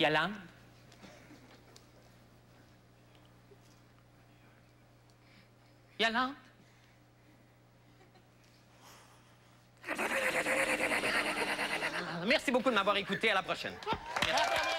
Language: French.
Yolande? Yolande? Merci beaucoup de m'avoir écouté. À la prochaine.